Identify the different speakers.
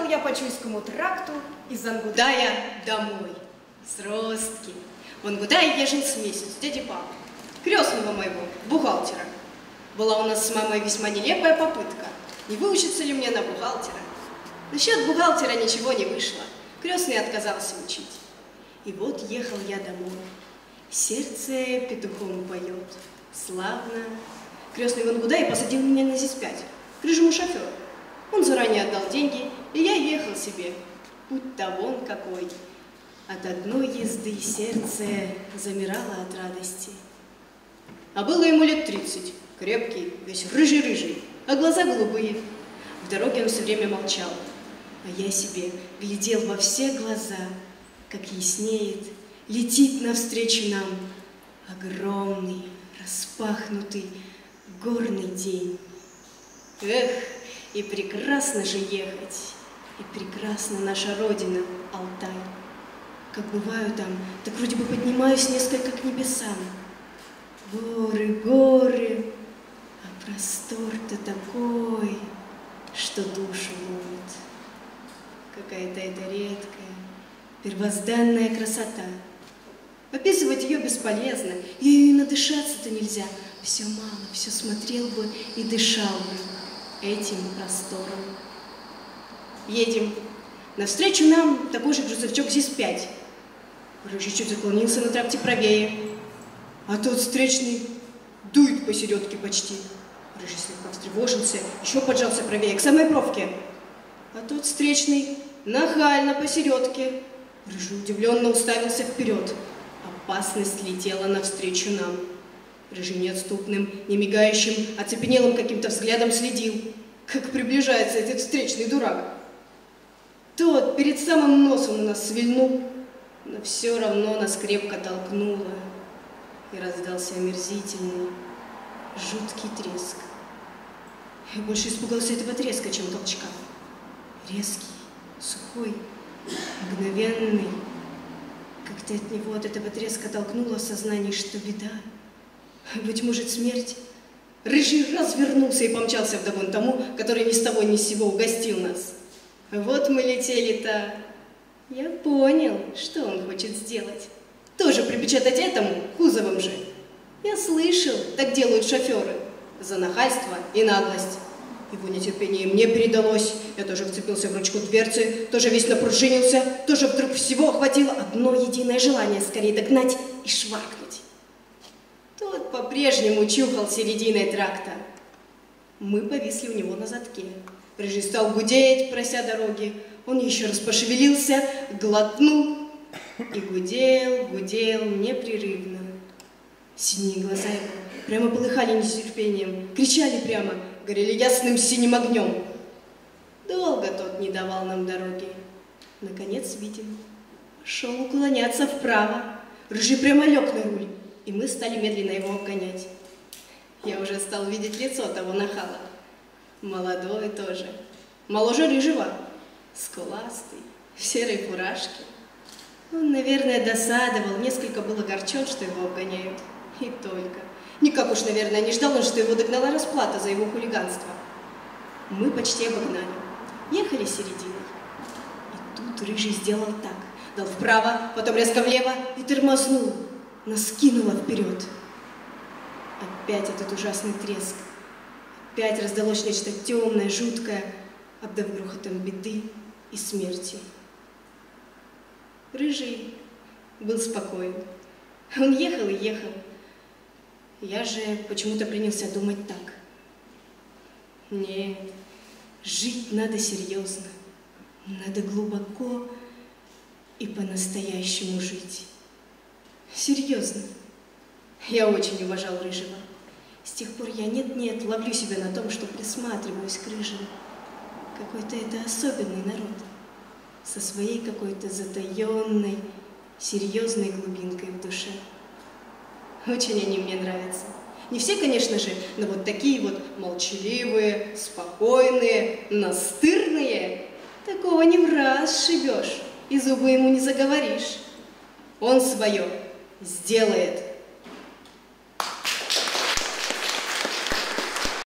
Speaker 1: Ехал я по Чуйскому тракту из Ангудая домой. С Ростки. В я жил с месяц, дяди папы. Крестного моего, бухгалтера. Была у нас с мамой весьма нелепая попытка. Не выучиться ли мне на бухгалтера? Насчет бухгалтера ничего не вышло. Крестный отказался учить. И вот ехал я домой. Сердце петухом поет. Славно. Крестный в Ангудае посадил меня на ЗИС-5 к рыжему шоферу. Он заранее отдал деньги, и я ехал себе. Путь-то вон какой. От одной езды сердце замирало от радости. А было ему лет тридцать, крепкий, весь рыжий-рыжий, а глаза голубые. В дороге он все время молчал, а я себе глядел во все глаза, как яснеет, летит навстречу нам огромный, распахнутый горный день. Эх, и прекрасно же ехать, и прекрасна наша Родина, Алтай. Как бываю там, так вроде бы поднимаюсь несколько к небесам. Горы, горы, а простор-то такой, что душу ловит. Какая-то это редкая, первозданная красота. Описывать ее бесполезно, ею и надышаться-то нельзя. Все мало, все смотрел бы и дышал бы этим простором. Едем. Навстречу нам такой же грузовичок ЗИС-5. Рыжий чуть заклонился на тракте правее, а тот встречный дует посередке почти. Рыжий слегка встревожился, еще поджался правее, к самой бровке. А тот встречный нахально посередке. Рыжий удивленно уставился вперед. Опасность летела навстречу нам. Рыжий неотступным, не мигающим, оцепенелым каким-то взглядом следил, как приближается этот встречный дурак. Тот перед самым носом у нас свильнул, но все равно нас крепко толкнуло, и раздался омерзительный, жуткий треск. Я больше испугался этого треска, чем толчка. Резкий, сухой, мгновенный. Как-то от него, от этого треска толкнуло сознание, что беда. Быть может, смерть? Рыжий развернулся и помчался вдогон тому, который ни с того ни с сего угостил нас. Вот мы летели-то. Я понял, что он хочет сделать. Тоже припечатать этому кузовом же. Я слышал, так делают шоферы. За нахальство и наглость. Его нетерпение мне передалось. Я тоже вцепился в ручку дверцы, тоже весь напружинился, тоже вдруг всего охватило одно единое желание скорее догнать и шваркнуть. По-прежнему чухал серединой тракта. Мы повисли у него на задке. Рыжий стал гудеть, прося дороги. Он еще раз пошевелился, глотнул и гудел, гудел непрерывно. Синие глаза его прямо полыхали нетерпением, кричали прямо, горели ясным синим огнем. Долго тот не давал нам дороги. Наконец видим, пошел уклоняться вправо. Рыжий прямо лег на руль и мы стали медленно его обгонять. Я уже стал видеть лицо того нахала. Молодой тоже, моложе рыжего, скуластый, в серой фуражке. Он, наверное, досадовал, несколько был огорчен, что его обгоняют. И только. Никак уж, наверное, не ждал он, что его догнала расплата за его хулиганство. Мы почти обогнали. Ехали серединой. И тут Рыжий сделал так. Дал вправо, потом резко влево и тормознул нас кинуло вперед. Опять этот ужасный треск. Опять раздалось нечто темное, жуткое, обдав грохотом беды и смерти. Рыжий был спокоен. Он ехал и ехал. Я же почему-то принялся думать так. Нет, жить надо серьезно. Надо глубоко и по-настоящему жить. Серьезно. Я очень уважал Рыжего. С тех пор я нет-нет ловлю себя на том, что присматриваюсь к Рыжему. Какой-то это особенный народ. Со своей какой-то затаенной, серьезной глубинкой в душе. Очень они мне нравятся. Не все, конечно же, но вот такие вот молчаливые, спокойные, настырные. Такого не в раз шибешь, и зубы ему не заговоришь. Он свое сделает.